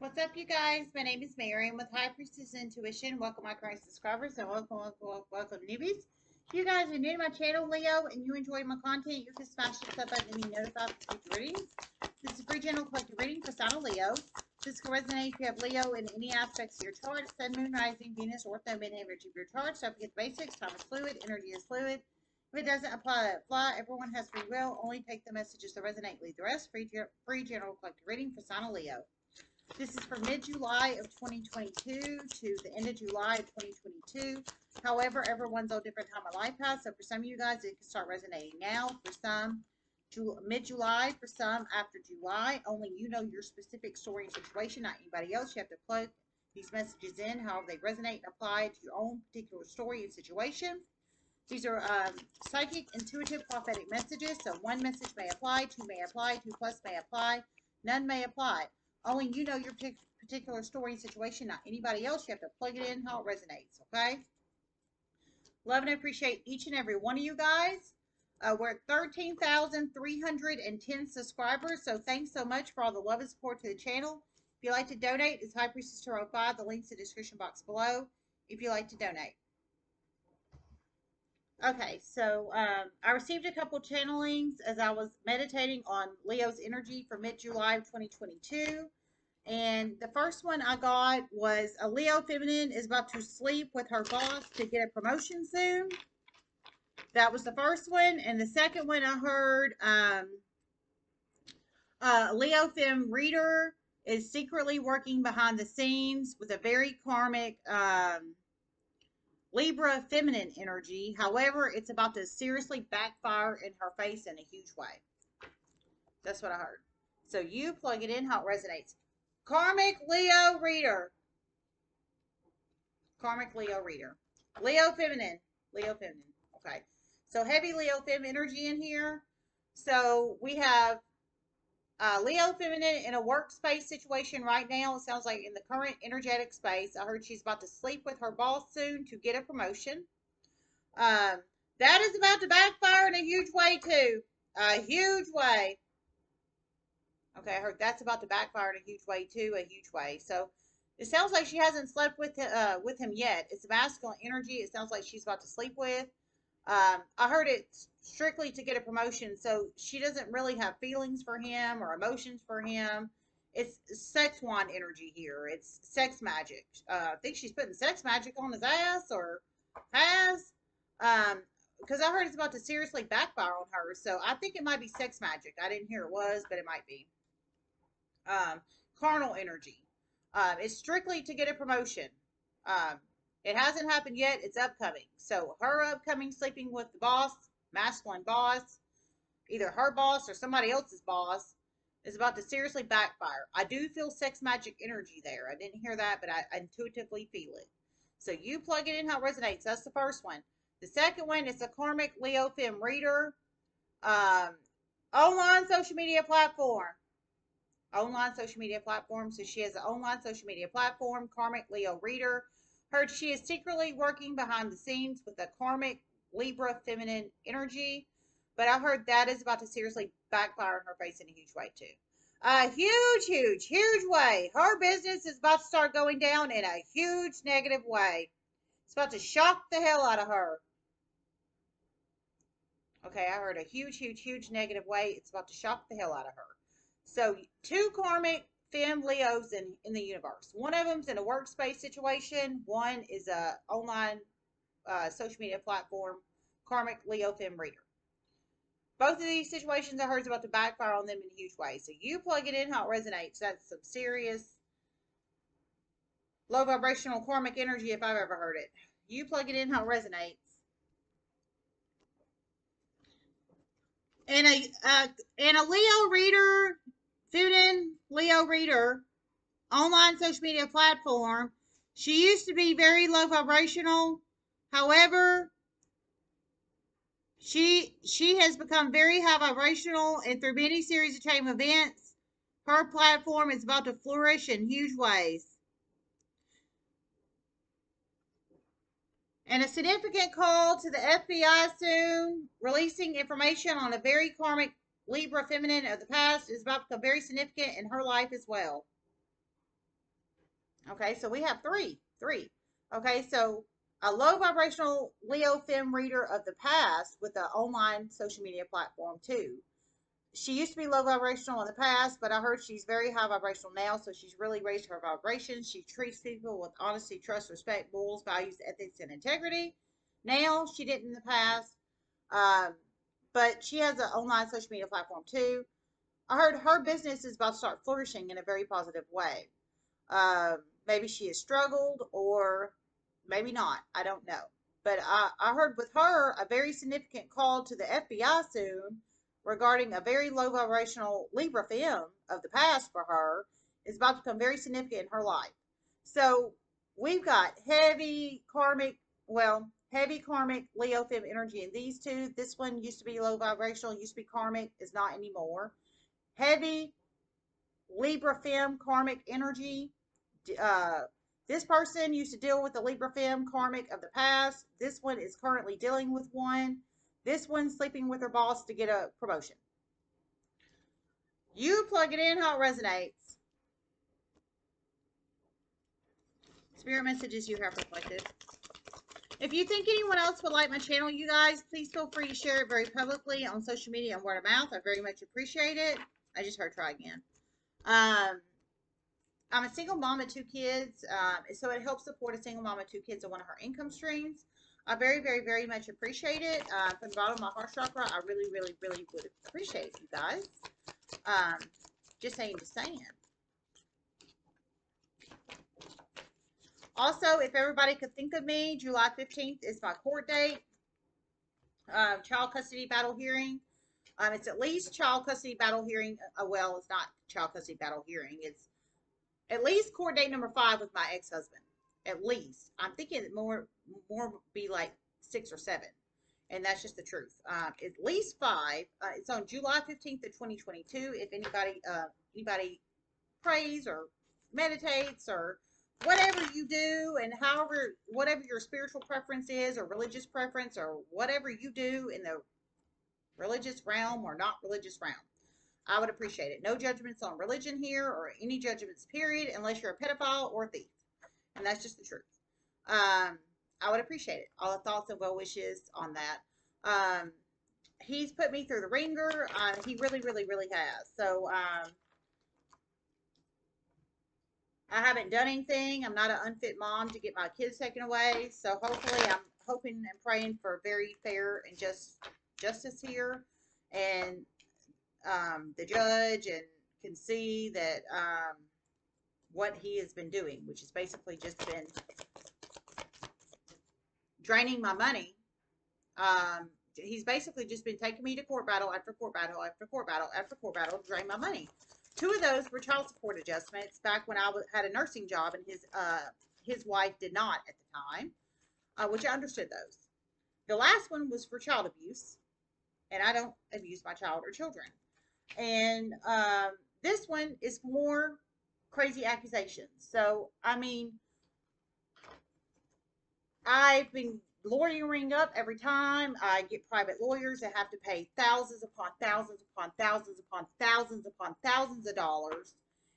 What's up, you guys? My name is Mary. I'm with High Priestess Intuition. Welcome, my current subscribers, and welcome, welcome, welcome, newbies. If you guys are new to my channel, Leo, and you enjoy my content, you can smash the sub button and be notified for future readings. This is a free general collective reading for of Leo. This can resonate if you have Leo in any aspects of your chart, Sun, Moon, Rising, Venus, Ortho, energy of your chart. So if you get the basics. Time is fluid. Energy is fluid. If it doesn't apply, apply. Everyone has free will. Only take the messages that resonate. Leave the rest. Free, free general collective reading for of Leo. This is from mid-July of 2022 to the end of July of 2022. However, everyone's on different time of life path. So for some of you guys, it can start resonating now. For some, mid-July. For some, after July. Only you know your specific story and situation, not anybody else. You have to plug these messages in, however they resonate and apply to your own particular story and situation. These are um, psychic, intuitive, prophetic messages. So one message may apply, two may apply, two plus may apply, none may apply. Only you know your particular story and situation, not anybody else. You have to plug it in how it resonates, okay? Love and appreciate each and every one of you guys. Uh, we're at 13,310 subscribers, so thanks so much for all the love and support to the channel. If you'd like to donate, it's High Priestess Tarot 5. The link's in the description box below if you'd like to donate. Okay, so um, I received a couple channelings as I was meditating on Leo's energy for mid-July of 2022. And the first one I got was a Leo feminine is about to sleep with her boss to get a promotion soon. That was the first one. And the second one I heard um, Leo fem reader is secretly working behind the scenes with a very karmic um, Libra feminine energy. However, it's about to seriously backfire in her face in a huge way. That's what I heard. So you plug it in how it resonates. Karmic Leo reader. Karmic Leo reader. Leo feminine. Leo feminine. Okay. So heavy Leo fem energy in here. So we have uh, Leo feminine in a workspace situation right now. It sounds like in the current energetic space. I heard she's about to sleep with her boss soon to get a promotion. Um, that is about to backfire in a huge way too. A huge way. Okay, I heard that's about to backfire in a huge way too, a huge way. So it sounds like she hasn't slept with uh, with him yet. It's masculine energy. It sounds like she's about to sleep with. Um, I heard it strictly to get a promotion, so she doesn't really have feelings for him or emotions for him. It's sex wand energy here. It's sex magic. Uh, I think she's putting sex magic on his ass or has. Um, because I heard it's about to seriously backfire on her. So I think it might be sex magic. I didn't hear it was, but it might be um, carnal energy. Um, it's strictly to get a promotion. Um, it hasn't happened yet. It's upcoming. So her upcoming sleeping with the boss, masculine boss, either her boss or somebody else's boss, is about to seriously backfire. I do feel sex magic energy there. I didn't hear that, but I, intuitively feel it. So you plug it in how it resonates. That's the first one. The second one is a karmic Leo Fem reader. Um, online social media platform online social media platform. So she has an online social media platform, Karmic Leo Reader. Heard she is secretly working behind the scenes with a karmic Libra feminine energy. But I heard that is about to seriously backfire in her face in a huge way too. A huge, huge, huge way. Her business is about to start going down in a huge negative way. It's about to shock the hell out of her. Okay, I heard a huge, huge, huge negative way. It's about to shock the hell out of her. So two karmic fem Leos in, in the universe. One of them's in a workspace situation. One is a online uh, social media platform, karmic Leo fem reader. Both of these situations I heard is about to backfire on them in a huge way. So you plug it in how it resonates. That's some serious low vibrational karmic energy if I've ever heard it. You plug it in how it resonates. And a, uh, and a Leo reader Fuden Leo Reader online social media platform. She used to be very low vibrational. However, she she has become very high vibrational and through many series of chain events, her platform is about to flourish in huge ways. And a significant call to the FBI soon, releasing information on a very karmic Libra feminine of the past is about to become very significant in her life as well. Okay, so we have three, three. Okay, so a low vibrational Leo Fem reader of the past with an online social media platform too. She used to be low vibrational in the past, but I heard she's very high vibrational now, so she's really raised her vibration. She treats people with honesty, trust, respect, morals, values, ethics, and integrity. Now, she didn't in the past, um, but she has an online social media platform too. I heard her business is about to start flourishing in a very positive way. Um, maybe she has struggled or maybe not. I don't know. But I, I heard with her a very significant call to the FBI soon regarding a very low vibrational Libra fem of the past for her is about to become very significant in her life. So we've got heavy karmic, well, heavy karmic Leo energy in these two. This one used to be low vibrational, used to be karmic, is not anymore. Heavy Libra fem karmic energy. Uh, this person used to deal with the Libra fem karmic of the past. This one is currently dealing with one. This one's sleeping with her boss to get a promotion. You plug it in how it resonates. Spirit messages you have reflected. If you think anyone else would like my channel, you guys, please feel free to share it very publicly on social media and word of mouth. I very much appreciate it. I just heard try again. Um, I'm a single mom of two kids, um, so it helps support a single mom of two kids on one of her income streams. I very, very, very much appreciate it. Uh, from the bottom of my heart chakra, I really, really, really would appreciate you guys. Um, just saying, just saying. Also, if everybody could think of me, July 15th is my court date. Um, child custody battle hearing. Um, it's at least child custody battle hearing. Uh, well, it's not child custody battle hearing. It's at least court date number five with my ex-husband. At least. I'm thinking more more be like six or seven. And that's just the truth. Um, at least five. Uh, it's on July 15th of 2022. If anybody uh, anybody prays or meditates or whatever you do and however whatever your spiritual preference is or religious preference or whatever you do in the religious realm or not religious realm i would appreciate it. No judgments on religion here or any judgments period unless you're a pedophile or a thief. And that's just the truth. Um, i would appreciate it. All the thoughts and well wishes on that. Um, he's put me through the ringer. Uh, he really really really has. So um, I haven't done anything. I'm not an unfit mom to get my kids taken away. So hopefully, I'm hoping and praying for very fair and just justice here, and um, the judge and can see that um, what he has been doing, which has basically just been draining my money. Um, he's basically just been taking me to court battle after court battle after court battle after court battle drain my money. Two of those were child support adjustments back when I had a nursing job and his uh, his wife did not at the time, uh, which I understood those. The last one was for child abuse, and I don't abuse my child or children. And um, this one is more crazy accusations. So, I mean, I've been lawyering up every time I get private lawyers that have to pay thousands upon thousands upon thousands upon thousands upon thousands of dollars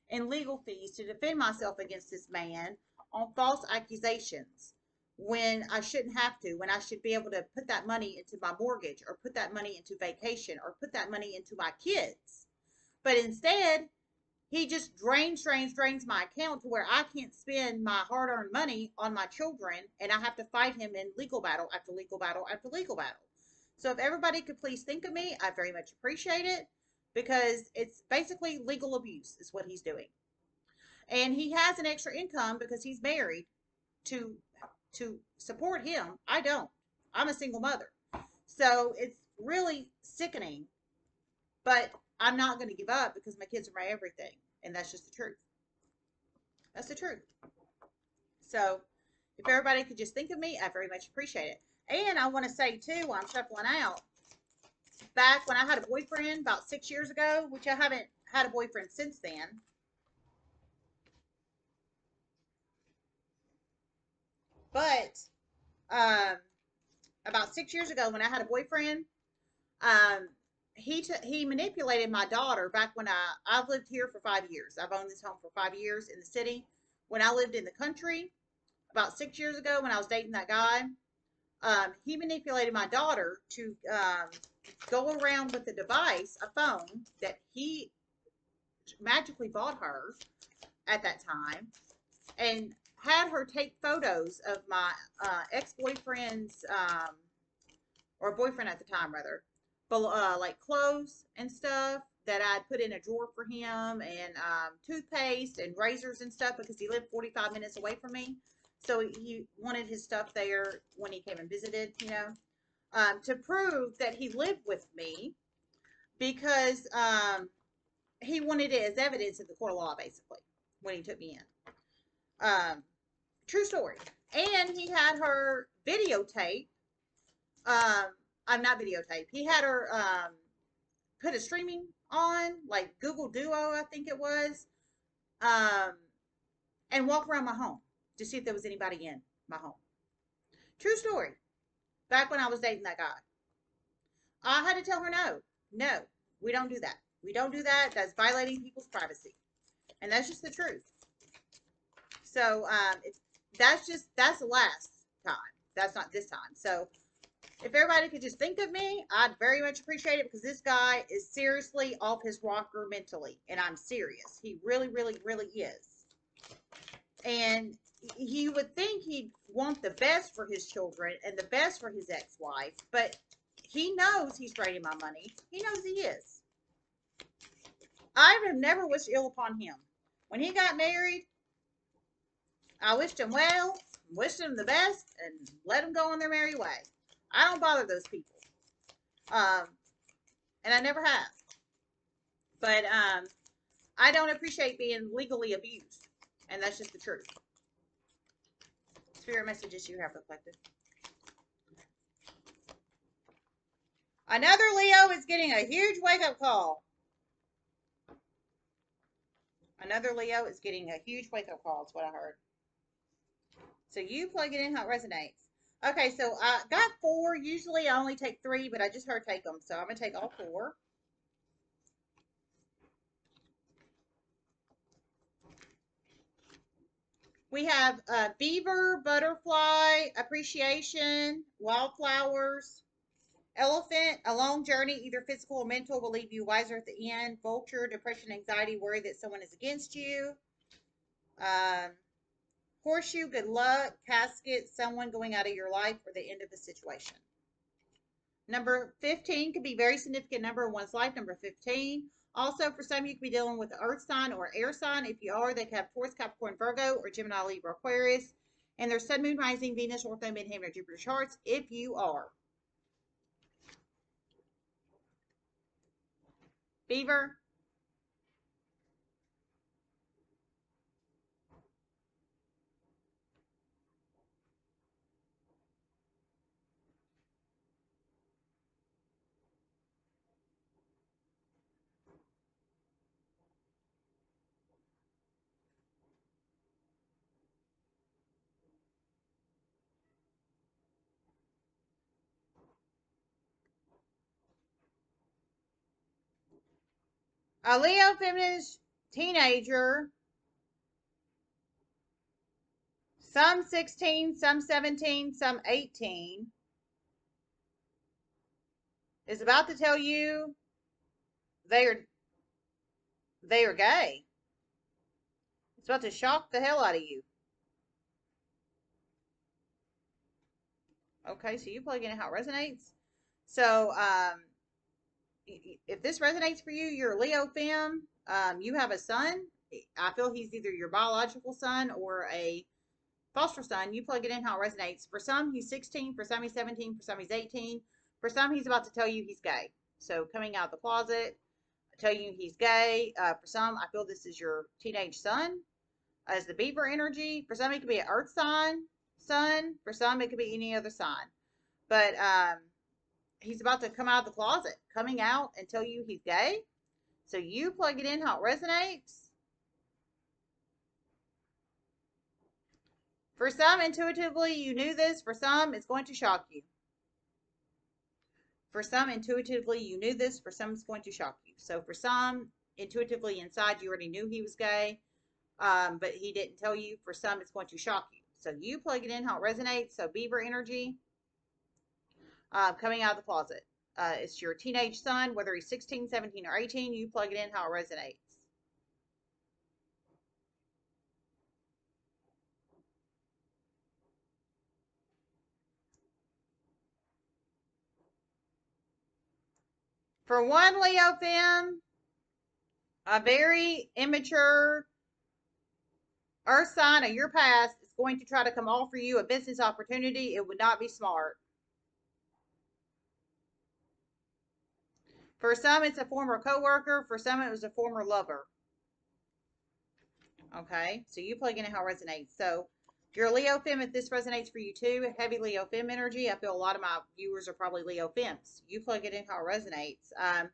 in legal fees to defend myself against this man on false accusations when I shouldn't have to, when I should be able to put that money into my mortgage or put that money into vacation or put that money into my kids. But instead, he just drains, drains, drains my account to where I can't spend my hard earned money on my children and I have to fight him in legal battle after legal battle after legal battle. So if everybody could please think of me, I very much appreciate it because it's basically legal abuse is what he's doing. And he has an extra income because he's married to to support him. I don't. I'm a single mother. So it's really sickening. But I'm not going to give up because my kids are my everything. And that's just the truth. That's the truth. So if everybody could just think of me, I very much appreciate it. And I want to say, too, while I'm shuffling out, back when I had a boyfriend about six years ago, which I haven't had a boyfriend since then. But um, about six years ago, when I had a boyfriend, um, he t- he manipulated my daughter back when I I've lived here for five years. I've owned this home for five years in the city. when I lived in the country about six years ago when I was dating that guy. Um, he manipulated my daughter to um, go around with a device, a phone that he magically bought her at that time, and had her take photos of my uh, ex-boyfriend's um, or boyfriend at the time rather, uh, like clothes and stuff that I'd put in a drawer for him, and um, toothpaste and razors and stuff because he lived 45 minutes away from me. So he wanted his stuff there when he came and visited, you know, um, to prove that he lived with me because um, he wanted it as evidence in the court of law, basically, when he took me in. Um, true story. And he had her videotape. I'm not videotape. He had her um, put a streaming on, like Google Duo, I think it was, um, and walk around my home to see if there was anybody in my home. True story. Back when I was dating that guy. I had to tell her no. No, we don't do that. We don't do that. That's violating people's privacy. And that's just the truth. So um, that's just, that's the last time. That's not this time. So if everybody could just think of me, I'd very much appreciate it because this guy is seriously off his rocker mentally. And I'm serious. He really, really, really is. And he would think he'd want the best for his children and the best for his ex-wife, but he knows he's draining my money. He knows he is. I have never wished ill upon him. When he got married, I wished him well, wished him the best, and let him go on their merry way. I don't bother those people. Um, and I never have. But um, I don't appreciate being legally abused. And that's just the truth. Spirit messages you have reflected. Another Leo is getting a huge wake up call. Another Leo is getting a huge wake up call, is what I heard. So you plug it in how it resonates. Okay, so I got four. Usually I only take three, but I just heard take them. So I'm going to take all four. We have uh, beaver, butterfly, appreciation, wildflowers, elephant, a long journey, either physical or mental, will leave you wiser at the end. Vulture, depression, anxiety, worry that someone is against you. Um, horseshoe, good luck. Casket, someone going out of your life or the end of a situation. Number 15 could be very significant number in one's life. Number 15. Also, for some, you could be dealing with earth sign or air sign. If you are, they could have Taurus, Capricorn, Virgo, or Gemini, Libra, Aquarius. And their Sun, Moon, Rising, Venus, Ortho, Midheaven, or Jupiter charts if you are. Beaver, a Leo feminist teenager, some 16, some 17, some 18, is about to tell you they are they are gay. It's about to shock the hell out of you. Okay, so you plug in how it resonates. So, um, if this resonates for you, you're a Leo fem, um, you have a son. I feel he's either your biological son or a foster son. You plug it in how it resonates. For some, he's 16. For some, he's 17. For some, he's 18. For some, he's about to tell you he's gay. So coming out of the closet, tell you he's gay. Uh, for some, I feel this is your teenage son as the beaver energy. For some, it could be an earth sign, son. For some, it could be any other sign. But um, he's about to come out of the closet, coming out and tell you he's gay. So you plug it in how it resonates. For some, intuitively, you knew this. For some, it's going to shock you. For some, intuitively, you knew this. For some, it's going to shock you. So for some, intuitively inside, you already knew he was gay. Um, but he didn't tell you. For some, it's going to shock you. So you plug it in how it resonates. So Beaver energy uh, coming out of the closet. Uh, it's your teenage son, whether he's 16, 17, or 18, you plug it in how it resonates. For one Leo fem, a very immature earth sign of your past is going to try to come offer you a business opportunity. It would not be smart. For some, it's a former coworker. For some, it was a former lover. Okay, so you plug in how it resonates. So if you're Leo fem, if this resonates for you too, heavy Leo fem energy, I feel a lot of my viewers are probably Leo fems. You plug it in how it resonates. Um,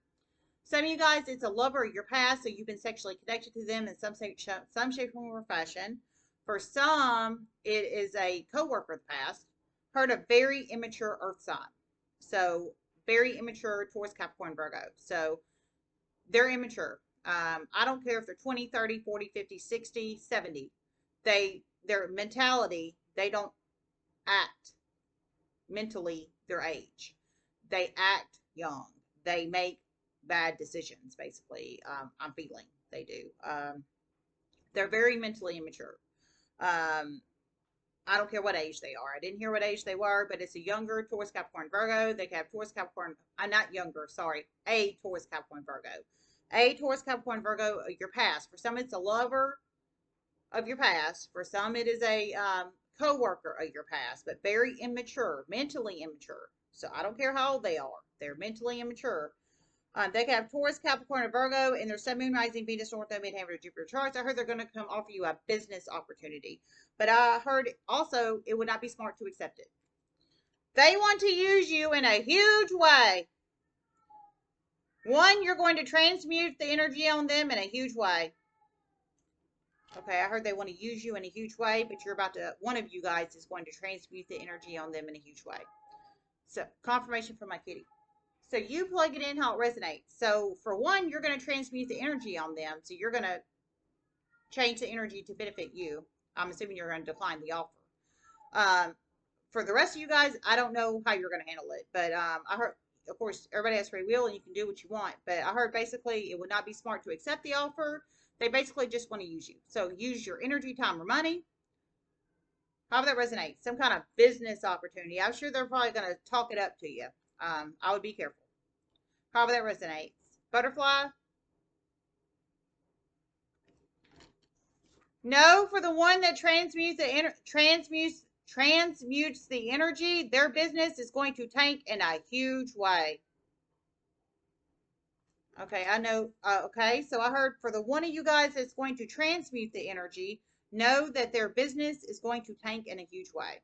some of you guys, it's a lover of your past, so you've been sexually connected to them in some some shape, form, or fashion. For some, it is a coworker of the past. Heard a very immature earth sign. So very immature Taurus Capricorn, Virgo. So they're immature. Um, I don't care if they're 20, 30, 40, 50, 60, 70. They their mentality, they don't act mentally their age. They act young. They make bad decisions, basically. Um, I'm feeling they do. Um, they're very mentally immature. Um, I don't care what age they are. I didn't hear what age they were, but it's a younger Taurus, Capricorn, Virgo. They have Taurus, Capricorn. I'm uh, not younger, sorry. A Taurus, Capricorn, Virgo. A Taurus, Capricorn, Virgo, uh, your past. For some, it's a lover of your past. For some, it is a um, co-worker of your past, but very immature, mentally immature. So I don't care how old they are. They're mentally immature. Um, they have Taurus, Capricorn, and Virgo, and their Sun, Moon, Rising, Venus, North Node, Midheaven, Jupiter charts. I heard they're going to come offer you a business opportunity, but I heard also it would not be smart to accept it. They want to use you in a huge way. One, you're going to transmute the energy on them in a huge way. Okay, I heard they want to use you in a huge way, but you're about to, one of you guys is going to transmute the energy on them in a huge way. So, confirmation from my kitty. So you plug it in how it resonates. So for one, you're going to transmute the energy on them. So you're going to change the energy to benefit you. I'm assuming you're going to decline the offer. Um, for the rest of you guys, I don't know how you're going to handle it. But um, I heard, of course, everybody has free will and you can do what you want. But I heard basically it would not be smart to accept the offer. They basically just want to use you. So use your energy, time, or money. However that resonates. Some kind of business opportunity. I'm sure they're probably going to talk it up to you. Um, I would be careful. However that resonates. Butterfly. No, for the one that transmutes the transmutes transmutes the energy, their business is going to tank in a huge way. Okay, I know. Uh, okay, so I heard for the one of you guys that's going to transmute the energy, know that their business is going to tank in a huge way.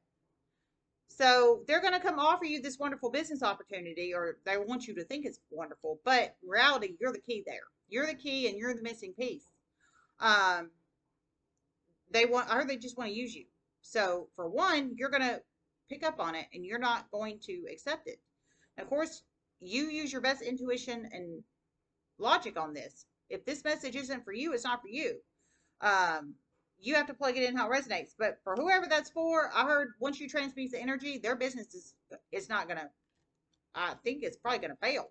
So they're going to come offer you this wonderful business opportunity, or they want you to think it's wonderful. But reality, you're the key there. You're the key, and you're the missing piece. Um, they want, or they just want to use you. So for one, you're going to pick up on it, and you're not going to accept it. Of course, you use your best intuition and logic on this. If this message isn't for you, it's not for you. Um, you have to plug it in how it resonates. But for whoever that's for, I heard once you transmute the energy, their business is it's not gonna. I think it's probably gonna fail.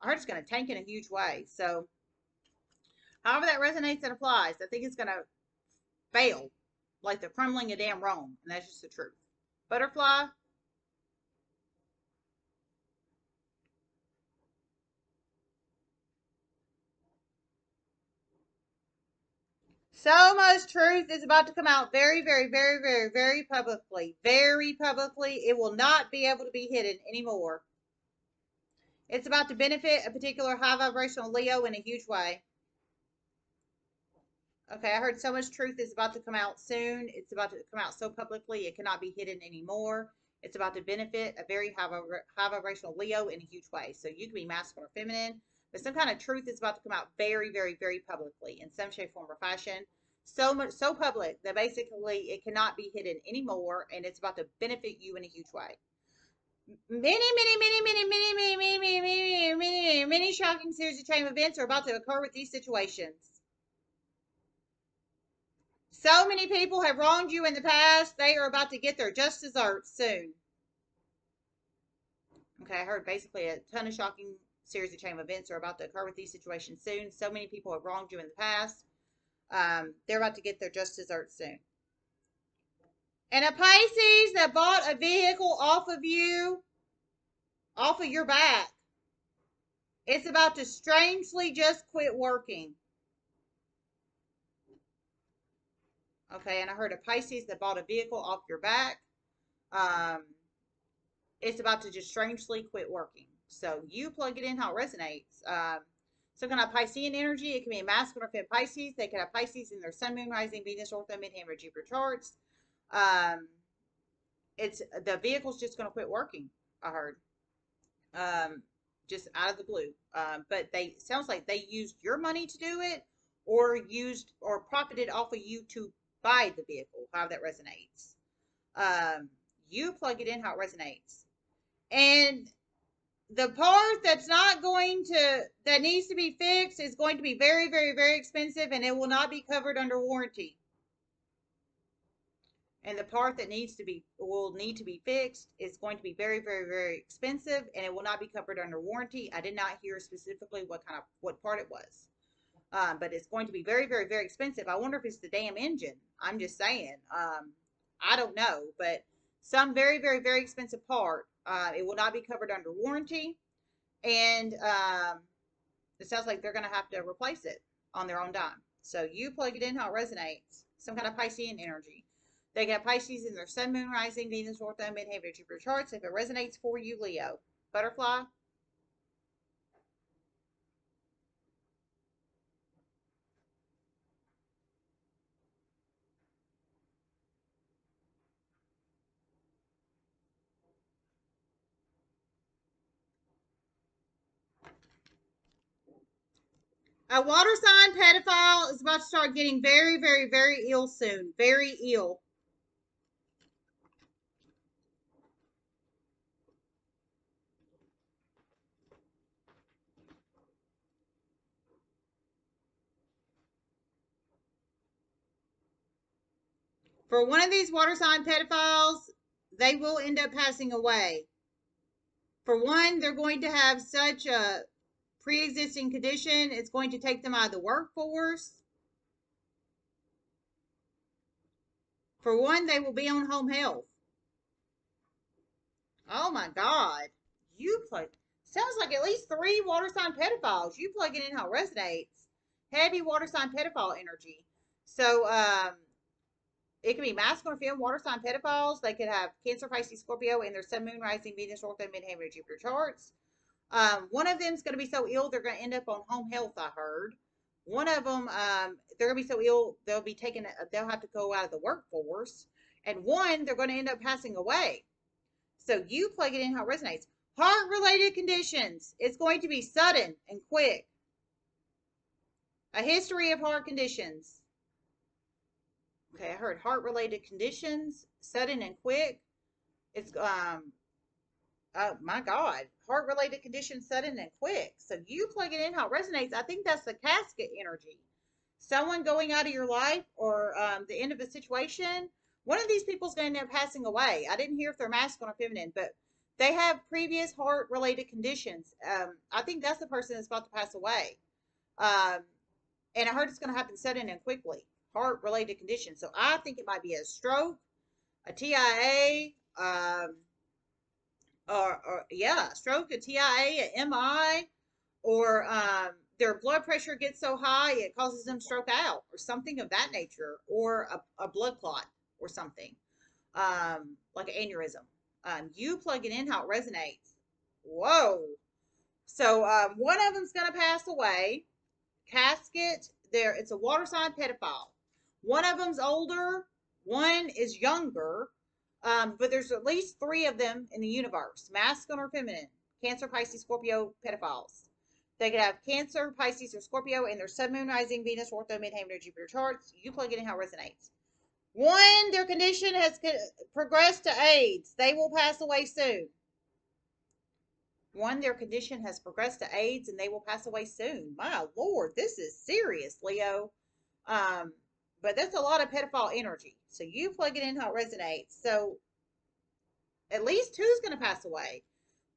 I heard it's gonna tank in a huge way. So, however that resonates and applies, I think it's gonna fail, like the crumbling of damn Rome, and that's just the truth. Butterfly, So much truth is about to come out very, very, very, very, very publicly. Very publicly. It will not be able to be hidden anymore. It's about to benefit a particular high vibrational Leo in a huge way. Okay, I heard so much truth is about to come out soon. It's about to come out so publicly it cannot be hidden anymore. It's about to benefit a very high, high vibrational Leo in a huge way. So you can be masculine or feminine. But some kind of truth is about to come out very, very, very publicly in some shape, form, or fashion. So much, so public that basically it cannot be hidden anymore, and it's about to benefit you in a huge way. Many, many, many, many, many, many, many, many, many, many, many shocking series of chain events are about to occur with these situations. So many people have wronged you in the past. They are about to get their just desserts soon. Okay, I heard basically a ton of shocking series of chain events are about to occur with these situations soon. So many people have wronged you in the past. Um, they're about to get their just desserts soon. And a Pisces that bought a vehicle off of you, off of your back, it's about to strangely just quit working. Okay, and I heard a Pisces that bought a vehicle off your back. Um, it's about to just strangely quit working. So you plug it in how it resonates. Um, some kind of Piscean energy. It can be a masculine or feminine Pisces. They can have Pisces in their Sun, Moon, Rising, Venus, or Midheaven, Jupiter charts. Um, it's the vehicle's just going to quit working. I heard, um, just out of the blue. Um, but they sounds like they used your money to do it, or used or profited off of you to buy the vehicle. How that resonates. Um, you plug it in how it resonates, and the part that's not going to that needs to be fixed is going to be very very very expensive and it will not be covered under warranty. And the part that needs to be will need to be fixed is going to be very very very expensive and it will not be covered under warranty. I did not hear specifically what kind of what part it was. Um, but it's going to be very very very expensive. I wonder if it's the damn engine. I'm just saying. Um, i don't know but some very very very expensive part uh, it will not be covered under warranty, and um, it sounds like they're going to have to replace it on their own dime. So you plug it in how it resonates. Some kind of Piscean energy. They got Pisces in their Sun, Moon, Rising, Venus, Ortho, Midheaven, Jupiter charts. If it resonates for you, Leo. Butterfly. A water sign pedophile is about to start getting very, very, very ill soon. Very ill. For one of these water sign pedophiles, they will end up passing away. For one, they're going to have such a pre-existing condition, it's going to take them out of the workforce. For one, they will be on home health. Oh my God. You plug sounds like at least three water sign pedophiles. You plug it in how it resonates. Heavy water sign pedophile energy. So um it can be masculine female water sign pedophiles. They could have Cancer, Pisces, Scorpio in their Sun, Moon, Rising, Venus, Ortho, Midheaven, Jupiter charts. Um, one of them's going to be so ill they're going to end up on home health. I heard. One of them, um, they're going to be so ill they'll be taken. They'll have to go out of the workforce. And one, they're going to end up passing away. So you plug it in how it resonates. Heart related conditions. It's going to be sudden and quick. A history of heart conditions. Okay, I heard heart related conditions, sudden and quick. It's um oh my God, heart related conditions sudden and quick. So you plug it in how it resonates. I think that's the casket energy. Someone going out of your life or um, the end of a situation. One of these people's going to end up passing away. I didn't hear if they're masculine or feminine, but they have previous heart related conditions. Um, I think that's the person that's about to pass away. Um, and I heard it's going to happen sudden and quickly. Heart related conditions. So I think it might be a stroke, a TIA, um, or, or yeah, stroke, a TIA, a MI, or um, their blood pressure gets so high it causes them to stroke out, or something of that nature, or a, a blood clot, or something um, like an aneurysm. Um, you plug it in how it resonates. Whoa. So um, one of them's going to pass away. Casket, there. It's a water sign pedophile. One of them's older. One is younger. Um, but there's at least three of them in the universe masculine or feminine, Cancer, Pisces, Scorpio, pedophiles. They could have Cancer, Pisces, or Scorpio in their sun, moon, rising, Venus, Ortho, Midheaven, or Jupiter charts. You plug it in how it resonates. One, their condition has progressed to AIDS. They will pass away soon. One, their condition has progressed to AIDS and they will pass away soon. My Lord, this is serious, Leo. Um, but that's a lot of pedophile energy. So you plug it in how it resonates. So at least two's going to pass away.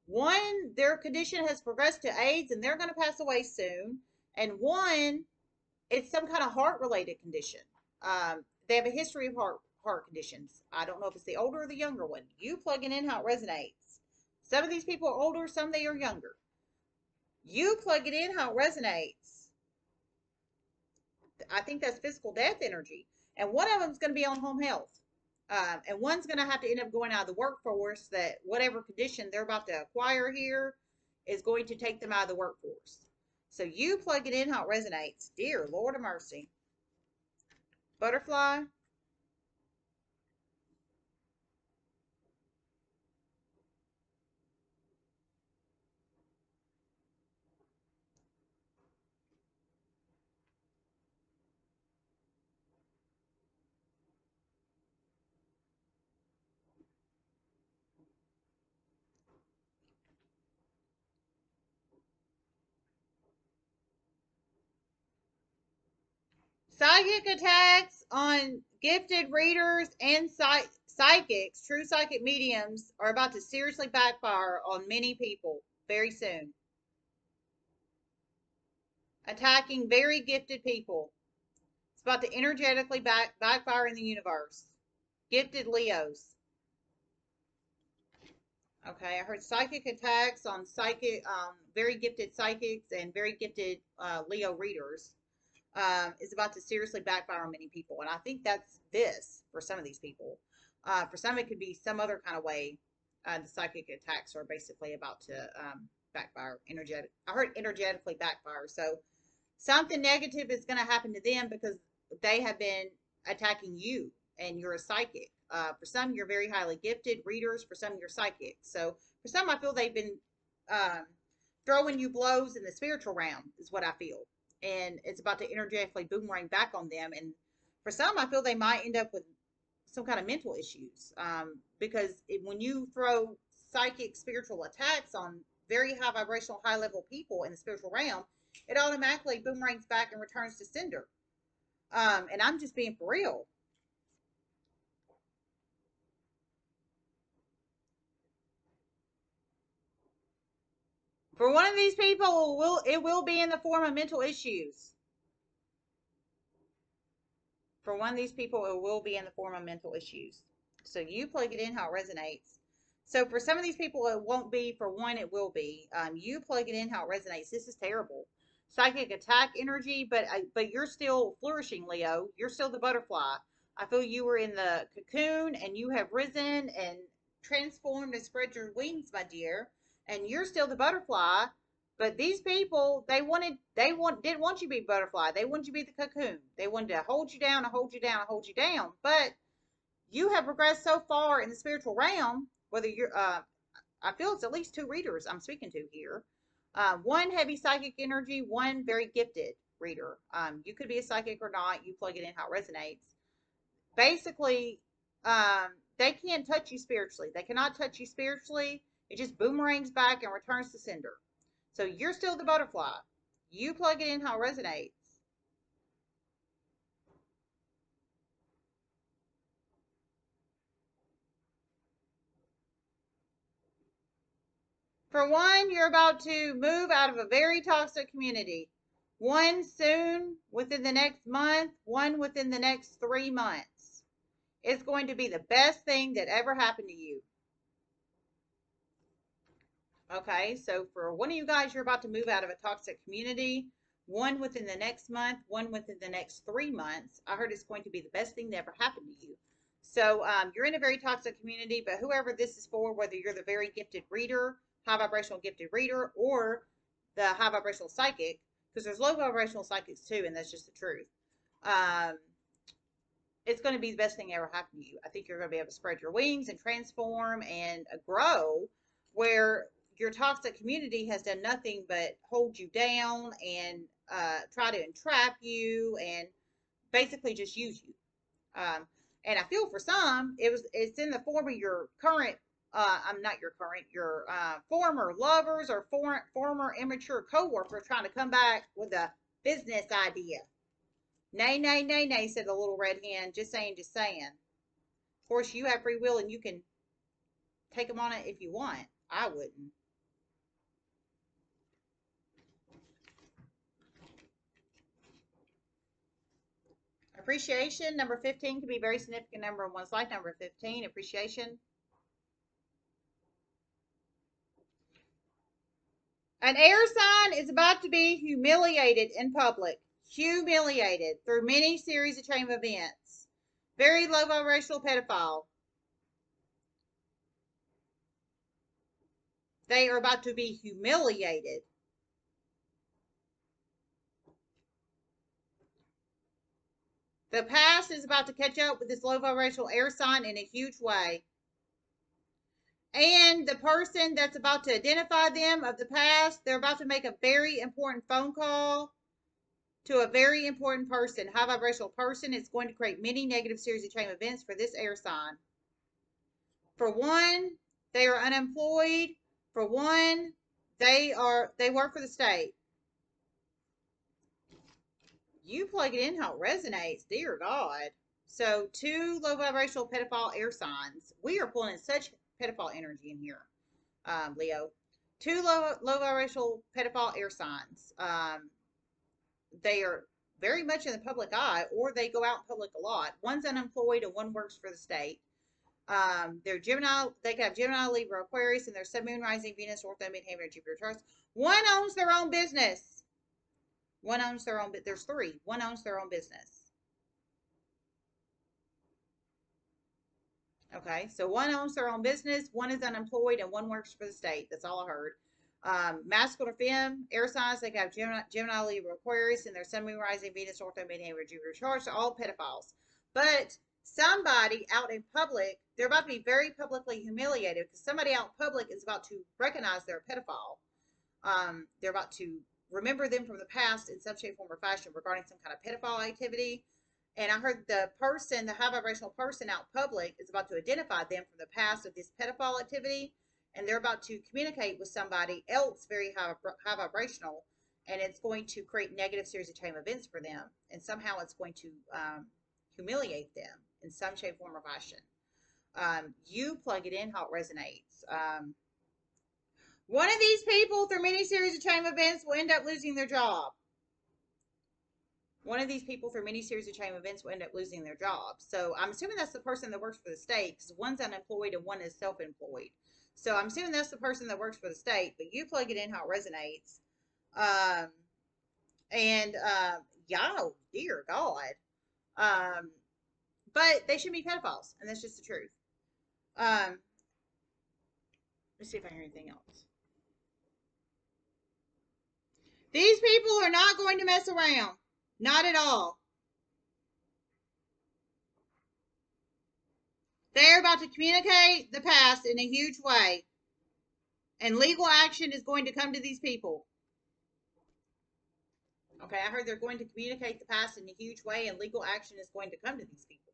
One, their condition has progressed to AIDS and they're going to pass away soon. And one, it's some kind of heart related condition. Um, they have a history of heart heart conditions. I don't know if it's the older or the younger one. You plug it in how it resonates. Some of these people are older, some they are younger. You plug it in how it resonates. I think that's physical death energy. And one of them is going to be on home health. Um, and one's going to have to end up going out of the workforce that whatever condition they're about to acquire here is going to take them out of the workforce. So you plug it in how it resonates. Dear Lord of mercy. Butterfly, psychic attacks on gifted readers and psych- psychics, true psychic mediums, are about to seriously backfire on many people very soon. Attacking very gifted people. It's about to energetically back, backfire in the universe. Gifted Leos. Okay, I heard psychic attacks on psychic, um, very gifted psychics and very gifted uh, Leo readers um, is about to seriously backfire on many people. And I think that's this for some of these people. Uh, for some, it could be some other kind of way. Uh, the psychic attacks are basically about to um, backfire. Energetic. I heard energetically backfire. So something negative is going to happen to them because they have been attacking you, and you're a psychic. Uh, for some, you're very highly gifted readers. For some, you're psychic. So for some, I feel they've been um, throwing you blows in the spiritual realm. Is what I feel and it's about to energetically boomerang back on them. And for some, I feel they might end up with some kind of mental issues um, because it, when you throw psychic spiritual attacks on very high vibrational, high level people in the spiritual realm, it automatically boomerangs back and returns to sender. Um, and I'm just being for real. For one of these people, will it will be in the form of mental issues. For one of these people, it will be in the form of mental issues. So you plug it in how it resonates. So for some of these people, it won't be. For one, it will be. Um, you plug it in how it resonates. This is terrible. Psychic attack energy, but but you're still flourishing, Leo. You're still the butterfly. I feel you were in the cocoon and you have risen and transformed and spread your wings, my dear and you're still the butterfly. But these people, they wanted, they want, didn't want you to be butterfly. They wanted you to be the cocoon. They wanted to hold you down and hold you down and hold you down. But you have progressed so far in the spiritual realm, whether you're, uh, I feel it's at least two readers I'm speaking to here. Uh, one heavy psychic energy, one very gifted reader. Um, you could be a psychic or not. You plug it in how it resonates. Basically, um, they can't touch you spiritually. They cannot touch you spiritually. It just boomerangs back and returns to sender. So you're still the butterfly. You plug it in how it resonates. For one, you're about to move out of a very toxic community. One soon, within the next month, one within the next three months. It's going to be the best thing that ever happened to you. Okay, so for one of you guys, you're about to move out of a toxic community, one within the next month, one within the next three months. I heard it's going to be the best thing that ever happened to you. So um, you're in a very toxic community, but whoever this is for, whether you're the very gifted reader, high vibrational gifted reader, or the high vibrational psychic, because there's low vibrational psychics too, and that's just the truth. Um, it's going to be the best thing ever happened to you. I think you're going to be able to spread your wings and transform and grow where your toxic community has done nothing but hold you down and uh, try to entrap you and basically just use you. Um, and I feel for some, it was it's in the form of your current. Uh, I'm not your current, your uh, former lovers or for, former immature coworkers trying to come back with a business idea. Nay, nay, nay, nay, said the little red hen. Just saying, just saying. Of course, you have free will and you can take them on it if you want. I wouldn't. Appreciation, number 15, can be a very significant number in one's life. Number 15, appreciation. An air sign is about to be humiliated in public, humiliated through many series of chain events. Very low vibrational pedophile. They are about to be humiliated. The past is about to catch up with this low vibrational air sign in a huge way. And the person that's about to identify them of the past, they're about to make a very important phone call to a very important person, high vibrational person. It's going to create many negative series of chain events for this air sign. For one, they are unemployed. For one, they are they work for the state. You plug it in how it resonates, dear God. So two low vibrational pedophile air signs. We are pulling in such pedophile energy in here, um, Leo. Two low, low vibrational pedophile air signs. Um, they are very much in the public eye, or they go out in public a lot. One's unemployed and one works for the state. Um, they're Gemini. They have Gemini, Libra, Aquarius, and their Sun, Moon, Rising, Venus, North Node, Midheaven, Jupiter, Taurus. One owns their own business. One owns their own. There's three. One owns their own business. Okay, so one owns their own business, one is unemployed, and one works for the state. That's all I heard. Um, masculine or femme, air signs, they have Gemini, Gemini, Libra, Aquarius, and their sun, moon, rising, Venus, North, Midheaven, Jupiter, are all pedophiles. But somebody out in public, they're about to be very publicly humiliated because somebody out in public is about to recognize they're a pedophile. Um, they're about to remember them from the past in some shape, form, or fashion regarding some kind of pedophile activity. And I heard the person, the high vibrational person out public, is about to identify them from the past of this pedophile activity, and they're about to communicate with somebody else very high, high vibrational, and it's going to create negative series of chain events for them, and somehow it's going to um, humiliate them in some shape, form, or fashion. Um, you plug it in how it resonates. Um, one of these people, through many series of chain events, will end up losing their job one of these people through many series of chain events will end up losing their job. So I'm assuming that's the person that works for the state because one's unemployed and one is self-employed. So I'm assuming that's the person that works for the state, but you plug it in how it resonates. Um, and uh, y'all, dear God. Um, but they should be pedophiles, and that's just the truth. Um, let's see if I hear anything else. These people are not going to mess around. Not at all. They're about to communicate the past in a huge way. And legal action is going to come to these people. Okay, I heard they're going to communicate the past in a huge way, and legal action is going to come to these people.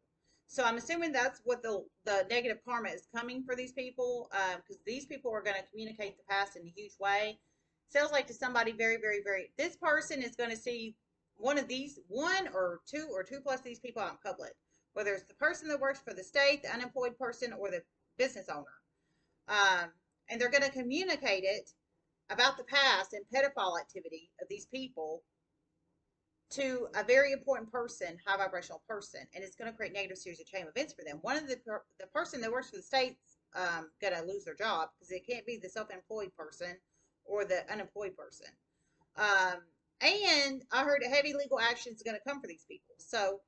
So I'm assuming that's what the the negative karma is coming for these people, because um, these people are going to communicate the past in a huge way. Sounds like to somebody very, very, very. This person is going to see one of these, one or two or two plus these people out in public, whether it's the person that works for the state, the unemployed person, or the business owner. Um, and they're going to communicate it about the past and pedophile activity of these people to a very important person, high vibrational person, and it's going to create negative series of chain events for them. One of the the person that works for the state's um, going to lose their job because it can't be the self-employed person or the unemployed person. Um, and I heard a heavy legal action is going to come for these people. So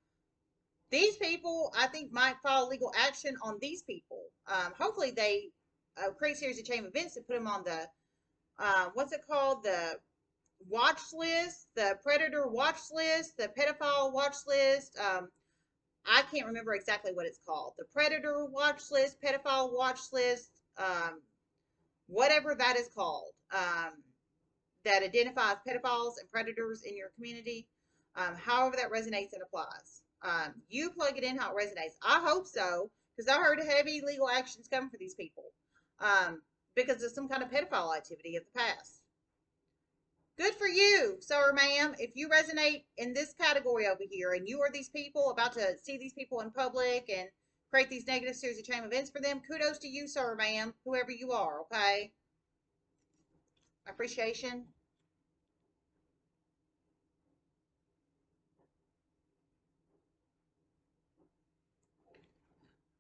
these people, I think, might file legal action on these people. Um, hopefully, they uh, create a series of chain events and put them on the uh, what's it called the watch list, the predator watch list, the pedophile watch list. Um, I can't remember exactly what it's called. The predator watch list, pedophile watch list, um, whatever that is called. Um, that identifies pedophiles and predators in your community. Um, however that resonates and applies. Um, you plug it in how it resonates. I hope so, because I heard heavy legal actions coming for these people um, because of some kind of pedophile activity of the past. Good for you, sir ma'am. If you resonate in this category over here and you are these people about to see these people in public and create these negative series of chain events for them, kudos to you, sir ma'am, whoever you are, okay? Appreciation.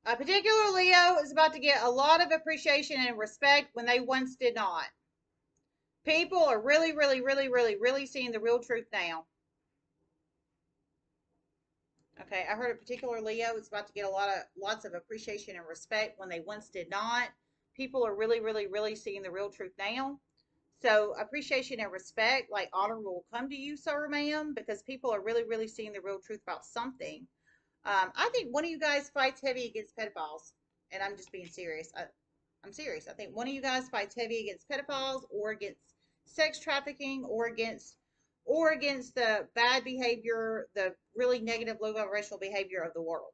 A particular Leo is about to get a lot of appreciation and respect when they once did not. People are really, really, really, really, really seeing the real truth now. Okay, I heard a particular Leo is about to get a lot of lots of appreciation and respect when they once did not. People are really, really, really seeing the real truth now. So appreciation and respect, like honor will come to you, sir, ma'am, because people are really, really seeing the real truth about something. Um, I think one of you guys fights heavy against pedophiles, and I'm just being serious. I, I'm serious. I think one of you guys fights heavy against pedophiles or against sex trafficking or against or against the bad behavior, the really negative low vibrational behavior of the world.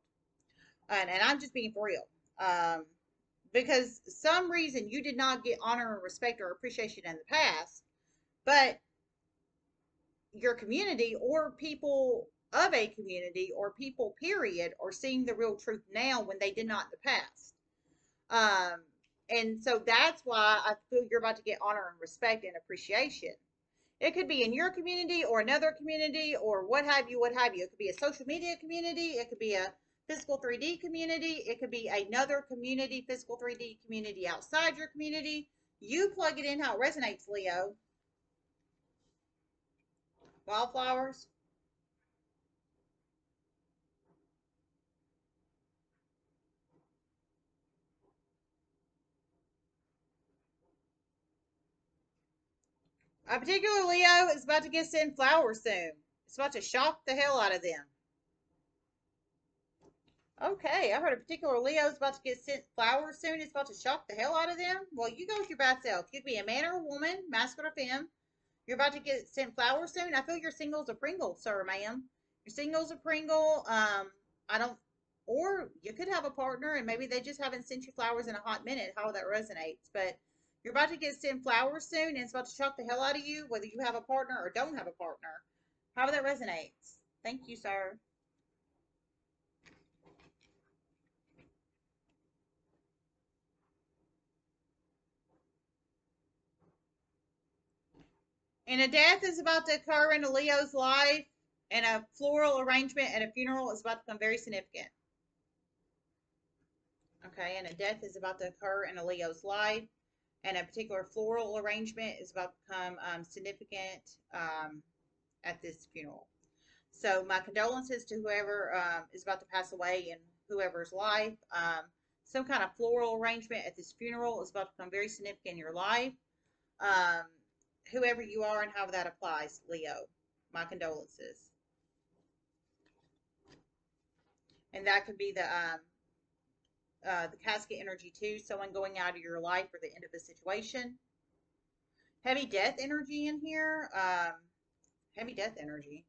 And, and I'm just being for real. Um, because some reason you did not get honor and respect or appreciation in the past, but your community or people of a community or people period are seeing the real truth now when they did not in the past. Um, and so that's why I feel you're about to get honor and respect and appreciation. It could be in your community or another community or what have you, what have you. It could be a social media community. It could be a physical 3D community. It could be another community, physical 3D community outside your community. You plug it in how it resonates, Leo. Wildflowers. A particular Leo is about to get sent flowers soon. It's about to shock the hell out of them. Okay, I heard a particular Leo's about to get sent flowers soon. It's about to shock the hell out of them. Well, you go with your bad self. You could be a man or a woman, masculine or femme. You're about to get sent flowers soon. I feel your singles a Pringle, sir, ma'am. Your singles a Pringle. Um, I don't, or you could have a partner and maybe they just haven't sent you flowers in a hot minute. How that resonates, but you're about to get sent flowers soon, and it's about to shock the hell out of you, whether you have a partner or don't have a partner. However that resonates. Thank you, sir. And a death is about to occur in a Leo's life, and a floral arrangement at a funeral is about to become very significant. Okay, and a death is about to occur in a Leo's life, and a particular floral arrangement is about to become um, significant um, at this funeral. So my condolences to whoever um, is about to pass away in whoever's life. Um, some kind of floral arrangement at this funeral is about to become very significant in your life. Whoever you are and how that applies, Leo. My condolences. And that could be the um, uh, the casket energy too, someone going out of your life or the end of a situation. Heavy death energy in here. Um, heavy death energy.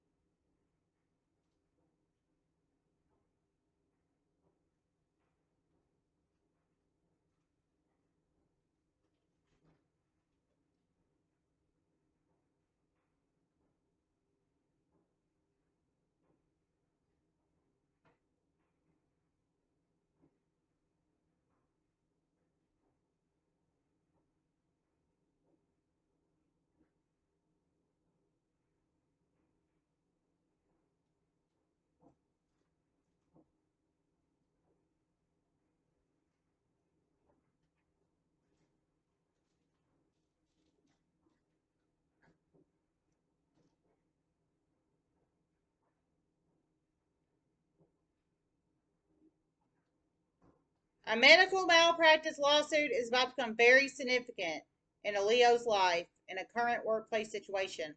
A medical malpractice lawsuit is about to become very significant in a Leo's life in a current workplace situation.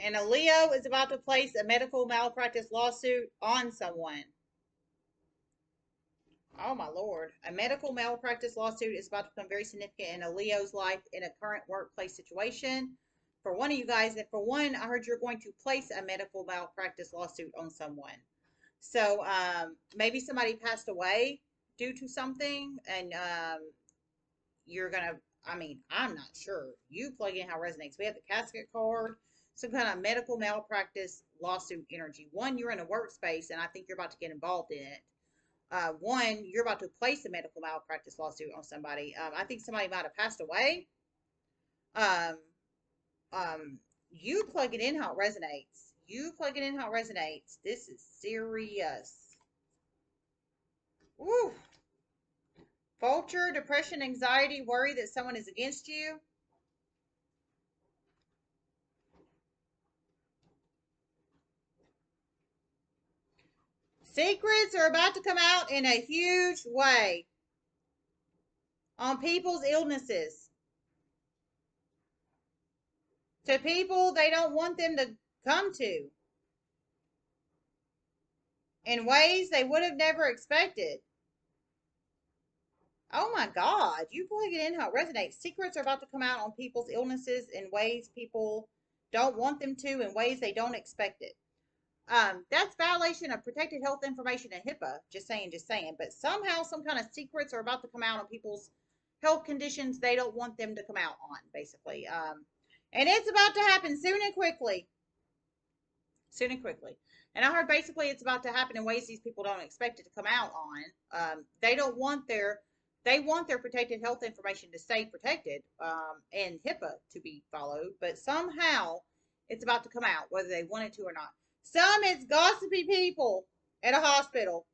And a Leo is about to place a medical malpractice lawsuit on someone. Oh my lord. A medical malpractice lawsuit is about to become very significant in a Leo's life in a current workplace situation for one of you guys that for one, I heard you're going to place a medical malpractice lawsuit on someone. So um, maybe somebody passed away due to something, and um, you're gonna. I mean, I'm not sure. You plug in how it resonates. We have the casket card, some kind of medical malpractice lawsuit energy. One, you're in a workspace, and I think you're about to get involved in it. Uh, one, you're about to place a medical malpractice lawsuit on somebody. Um, I think somebody might have passed away. Um, um, you plug it in how it resonates. You plug it in how it resonates. This is serious. Woo. Vulture, depression, anxiety, worry that someone is against you. Secrets are about to come out in a huge way on people's illnesses. To people they don't want them to come to in ways they would have never expected. Oh my God, you plug it in how it resonates. Secrets are about to come out on people's illnesses in ways people don't want them to, in ways they don't expect it. Um, that's violation of protected health information and HIPAA. Just saying, just saying. But somehow, some kind of secrets are about to come out on people's health conditions they don't want them to come out on, basically. Um, and it's about to happen soon and quickly. Soon and quickly. And I heard basically it's about to happen in ways these people don't expect it to come out on. Um, they don't want their they want their protected health information to stay protected um, and HIPAA to be followed, but somehow it's about to come out, whether they want it to or not. Some it's gossipy people at a hospital.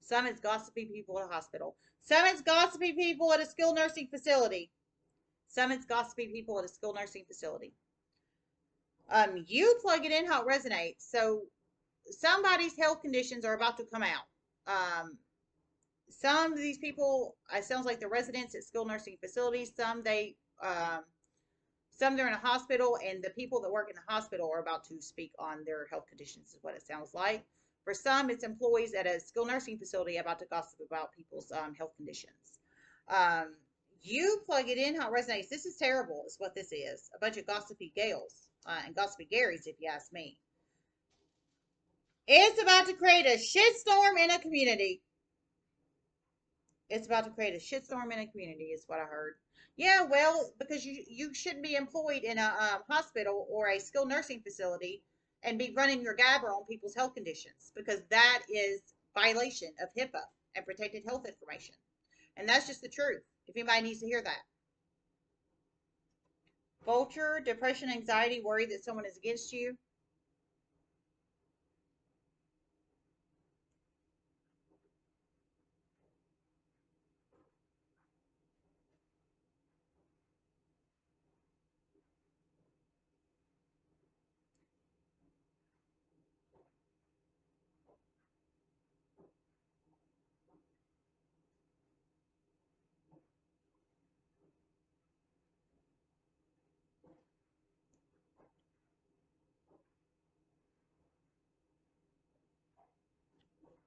Some it's gossipy people at a hospital. Some it's gossipy people at a skilled nursing facility. Some it's gossipy people at a skilled nursing facility. Um, you plug it in how it resonates. So somebody's health conditions are about to come out. Um, some of these people, it sounds like the residents at skilled nursing facilities. Some they, um, some they're in a hospital, and the people that work in the hospital are about to speak on their health conditions. Is what it sounds like. For some, it's employees at a skilled nursing facility about to gossip about people's um, health conditions. Um, you plug it in how it resonates. This is terrible, is what this is. A bunch of gossipy gals uh, and gossipy Garys, if you ask me. It's about to create a shitstorm in a community. It's about to create a shitstorm in a community, is what I heard. Yeah, well, because you you shouldn't be employed in a hospital or a skilled nursing facility and be running your gabber on people's health conditions because that is violation of HIPAA and protected health information, and that's just the truth. If anybody needs to hear that. Vulture, depression, anxiety, worry that someone is against you.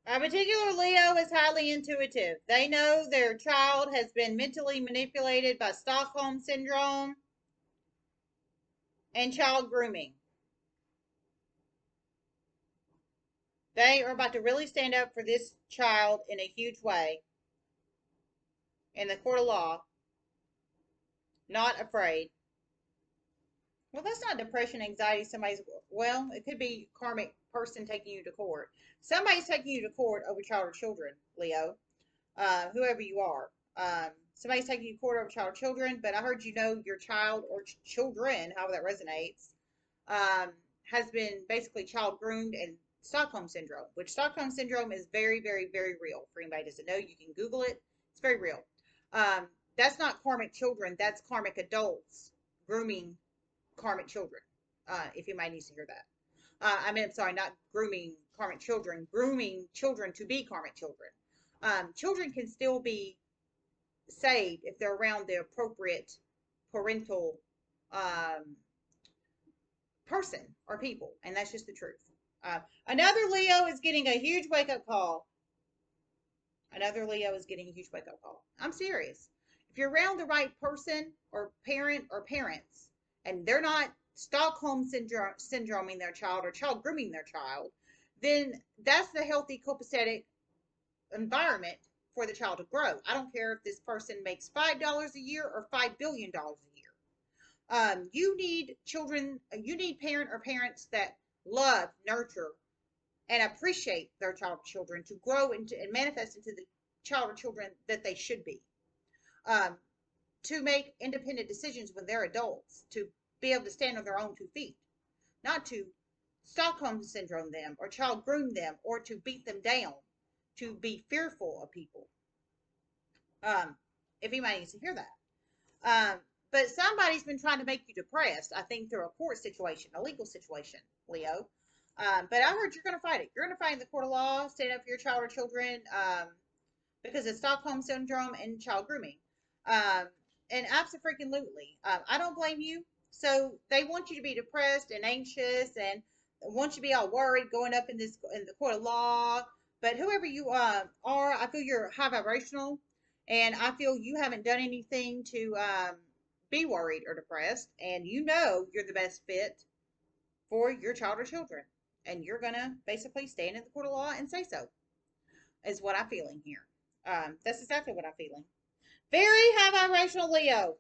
A particular Leo is highly intuitive. They know their child has been mentally manipulated by Stockholm Syndrome and child grooming. They are about to really stand up for this child in a huge way in the court of law. Not afraid. Well, that's not depression, anxiety. Somebody's, well, it could be karmic person taking you to court. Somebody's taking you to court over child or children, Leo, uh, whoever you are. Um, somebody's taking you to court over child or children, but I heard you know your child or ch- children, however that resonates, um, has been basically child groomed and Stockholm syndrome, which Stockholm syndrome is very, very, very real. For anybody doesn't know, you can Google it. It's very real. Um, that's not karmic children. That's karmic adults grooming karmic children. Uh, if anybody needs to hear that. Uh, I mean, I'm sorry, not grooming karmic children, grooming children to be karmic children. Um, children can still be saved if they're around the appropriate parental um, person or people, and that's just the truth. Uh, another Leo is getting a huge wake up call. Another Leo is getting a huge wake up call. I'm serious. If you're around the right person or parent or parents, and they're not Stockholm syndrome, syndroming their child or child grooming their child, then that's the healthy copacetic environment for the child to grow. I don't care if this person makes $5 a year or $5 billion a year. Um, you need children, you need parent or parents that love, nurture, and appreciate their child children to grow into and manifest into the child or children that they should be. Um, to make independent decisions when they're adults, to be able to stand on their own two feet, not to Stockholm syndrome them or child groom them or to beat them down, to be fearful of people. Um, if anybody needs to hear that. Um, but somebody's been trying to make you depressed, I think, through a court situation, a legal situation, Leo. Um, but I heard you're going to fight it. You're going to fight in the court of law, stand up for your child or children um, because of Stockholm syndrome and child grooming. Um, and absolutely, um, I don't blame you. So they want you to be depressed and anxious and want you to be all worried going up in this in the court of law. But whoever you uh, are, I feel you're high vibrational, and I feel you haven't done anything to um, be worried or depressed, and you know you're the best fit for your child or children, and you're gonna basically stand in the court of law and say so. Is what I'm feeling here. Um, that's exactly what I'm feeling. Very high vibrational Leo.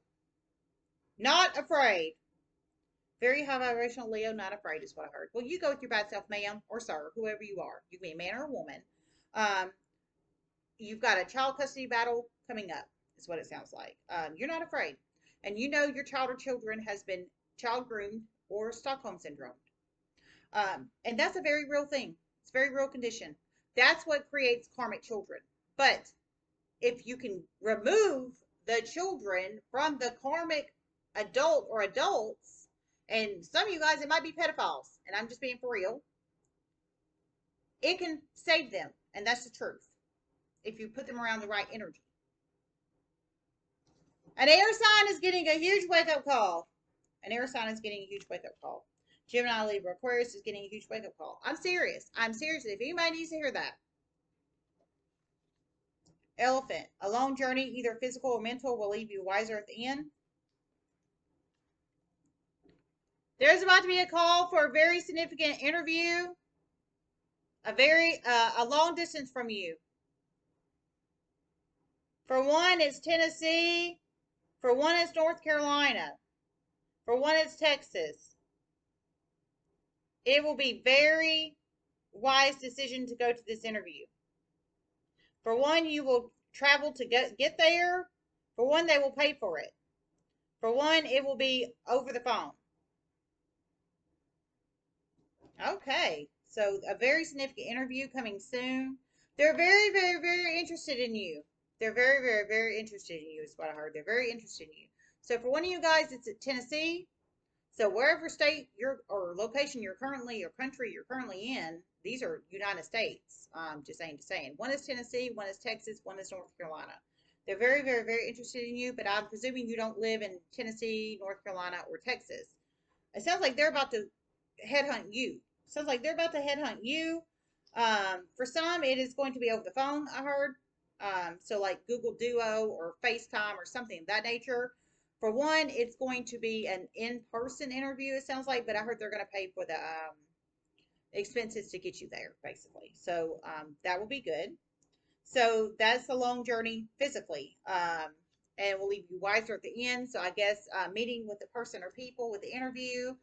Not afraid. Very high vibrational Leo, not afraid is what I heard. Well, you go with your bad self, ma'am or sir, whoever you are. You can be a man or a woman. Um, you've got a child custody battle coming up, is what it sounds like. Um, you're not afraid. And you know your child or children has been child groomed or Stockholm syndrome. Um, and that's a very real thing. It's a very real condition. That's what creates karmic children. But if you can remove the children from the karmic adult or adults, and some of you guys, it might be pedophiles, and I'm just being for real, it can save them. And that's the truth. If you put them around the right energy. An air sign is getting a huge wake up call. An air sign is getting a huge wake up call. Gemini, Libra, Aquarius is getting a huge wake up call. I'm serious. I'm serious. If anybody needs to hear that, Elephant, a long journey, either physical or mental, will leave you wiser at the end. There's about to be a call for a very significant interview, a very uh, a long distance from you. For one, it's Tennessee. For one, it's North Carolina. For one, it's Texas. It will be very wise decision to go to this interview. For one, you will travel to get, get there. For one, they will pay for it. For one, it will be over the phone. Okay, so a very significant interview coming soon. They're very, very, very interested in you. They're very, very, very interested in you, is what I heard. They're very interested in you. So for one of you guys, it's at Tennessee. So wherever state you're or location you're currently or country you're currently in, these are United States. Um, just saying to saying. One is Tennessee, one is Texas, one is North Carolina. They're very, very, very interested in you, but I'm presuming you don't live in Tennessee, North Carolina, or Texas. It sounds like they're about to headhunt you. Sounds like they're about to headhunt you. Um, for some, it is going to be over the phone, I heard. Um, so like Google Duo or FaceTime or something of that nature. For one, it's going to be an in-person interview, it sounds like, but I heard they're going to pay for the um, expenses to get you there, basically. So um, that will be good. So that's a long journey physically. Um, and we'll leave you wiser at the end. So I guess uh, meeting with the person or people with the interview,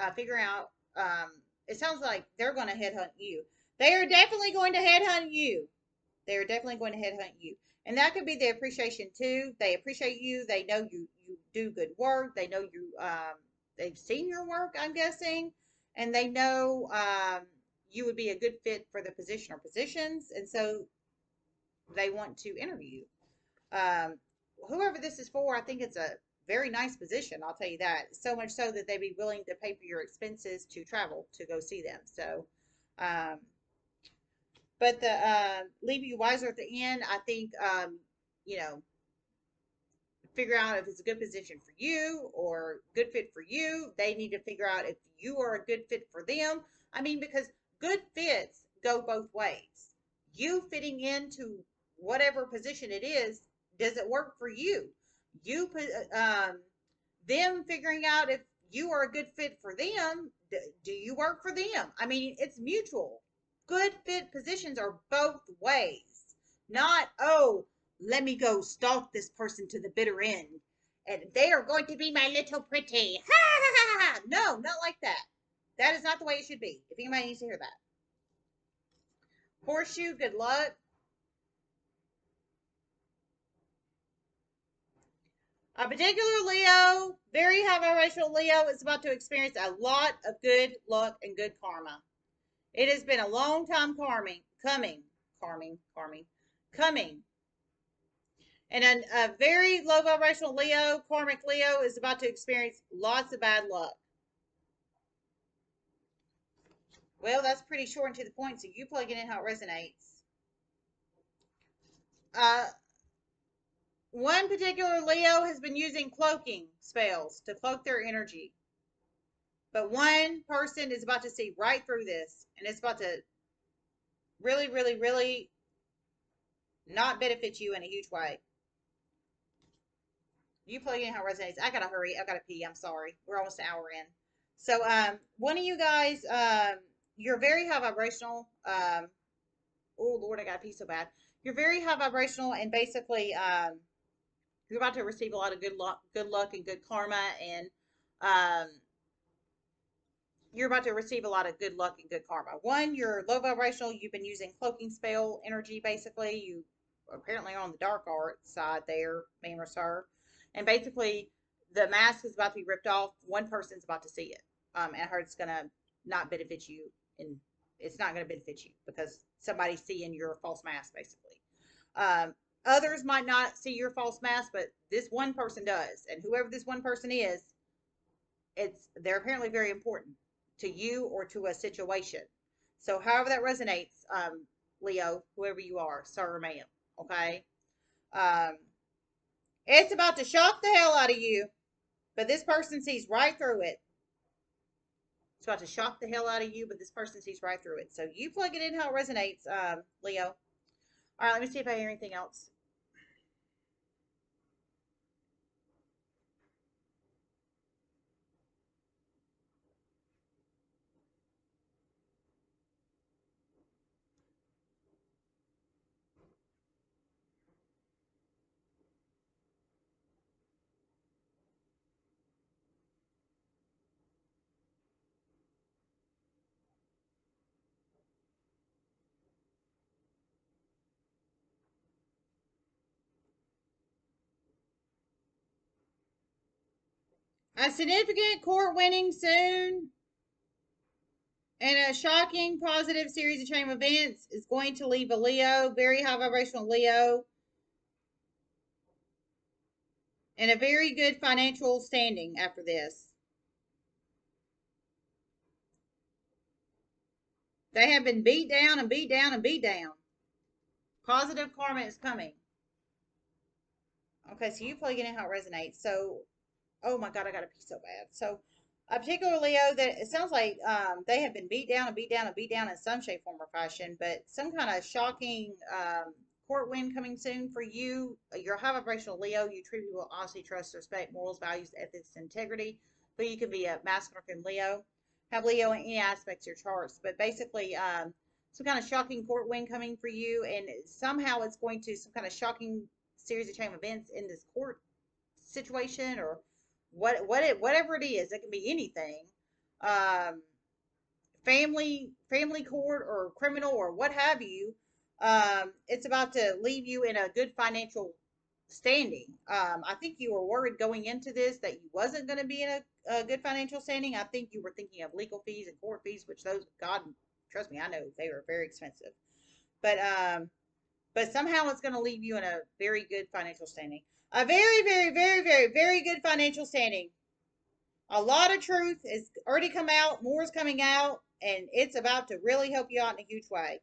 uh, figuring out, um, it sounds like they're going to headhunt you. They are definitely going to headhunt you. They are definitely going to headhunt you. And that could be the appreciation too. They appreciate you. They know you, you do good work. They know you, um, they've seen your work, I'm guessing and they know um, you would be a good fit for the position or positions, and so they want to interview. Um, whoever this is for, I think it's a very nice position. I'll tell you that. So much so that they'd be willing to pay for your expenses to travel to go see them. So, um, but the uh, leave you wiser at the end. I think um, you know figure out if it's a good position for you or good fit for you. They need to figure out if you are a good fit for them. I mean, because good fits go both ways. You fitting into whatever position it is, does it work for you? You put um, them figuring out if you are a good fit for them. Do you work for them? I mean, it's mutual. Good fit positions are both ways. Not, oh, let me go stalk this person to the bitter end. And they are going to be my little pretty. No, not like that. That is not the way it should be. If anybody needs to hear that. Horseshoe, good luck. A particular Leo, very high vibrational Leo, is about to experience a lot of good luck and good karma. It has been a long time coming, coming, coming, coming, coming. And a, a very low vibrational Leo, karmic Leo, is about to experience lots of bad luck. Well, that's pretty short and to the point, so you plug it in how it resonates. Uh, one particular Leo has been using cloaking spells to cloak their energy. But one person is about to see right through this, and it's about to really, really, really not benefit you in a huge way. You plug in how it resonates. I gotta hurry. I gotta pee. I'm sorry. We're almost an hour in. So, um, one of you guys, um, you're very high vibrational. Um, oh Lord, I gotta pee so bad. You're very high vibrational, and basically, um, you're about to receive a lot of good luck, good luck and good karma, and um, you're about to receive a lot of good luck and good karma. One, you're low vibrational. You've been using cloaking spell energy, basically. You apparently on the dark art side there, ma'am or sir, and basically the mask is about to be ripped off. One person's about to see it, um, and I heard it's gonna not benefit you, and it's not gonna benefit you because somebody's seeing your false mask, basically. Um, Others might not see your false mask, but this one person does. And whoever this one person is, it's they're apparently very important to you or to a situation. So however that resonates, um, Leo, whoever you are, sir or ma'am, okay? Um, it's about to shock the hell out of you, but this person sees right through it. It's about to shock the hell out of you, but this person sees right through it. So you plug it in how it resonates, um, Leo. All right, let me see if I hear anything else. A significant court winning soon and a shocking positive series of chain events is going to leave a Leo, very high vibrational Leo, and a very good financial standing after this. They have been beat down and beat down and beat down. Positive karma is coming. Okay, so you plug in how it resonates. So oh my god, I got to pee so bad. So, a particular Leo that it sounds like um, they have been beat down and beat down and beat down in some shape, form, or fashion, but some kind of shocking um, court win coming soon for you. You're a high vibrational Leo. You treat people with honesty, trust, respect, morals, values, ethics, integrity. But you could be a masculine Leo. Have Leo in any aspects of your charts, but basically, um, some kind of shocking court win coming for you, and somehow it's going to some kind of shocking series of chain events in this court situation or what what it whatever it is, it can be anything. Um, family family court or criminal or what have you. Um, it's about to leave you in a good financial standing. Um, I think you were worried going into this that you wasn't going to be in a, a, good financial standing. I think you were thinking of legal fees and court fees, which those God trust me, I know they are very expensive. But um, but somehow it's going to leave you in a very good financial standing. A very, very, very, very, very good financial standing. A lot of truth has already come out. More is coming out, and it's about to really help you out in a huge way.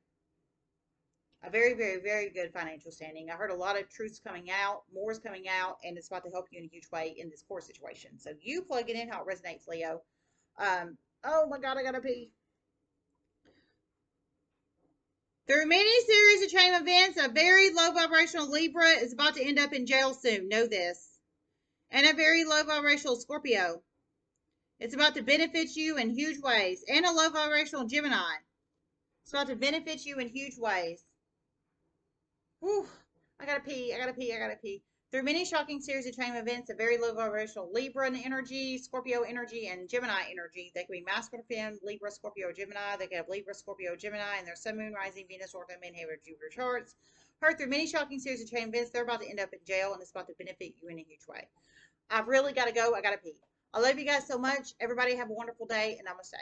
A very, very, very good financial standing. I heard a lot of truths coming out. More is coming out, and it's about to help you in a huge way in this core situation. So you plug it in how it resonates, Leo. Um, oh my God, I gotta pee. Through many series of chain events, a very low vibrational Libra is about to end up in jail soon. Know this. And a very low vibrational Scorpio. It's about to benefit you in huge ways. And a low vibrational Gemini. It's about to benefit you in huge ways. Whew, I gotta pee, I gotta pee, I gotta pee. Through many shocking series of train events, a very low vibrational Libra energy, Scorpio energy, and Gemini energy. They can be masculine, Libra, Scorpio, Gemini. They can have Libra, Scorpio, Gemini, and their Sun, Moon, Rising, Venus, North, Midheaven, Jupiter charts. Heard through many shocking series of chain events, they're about to end up in jail, and it's about to benefit you in a huge way. I've really got to go. I got to pee. I love you guys so much. Everybody have a wonderful day, and namaste.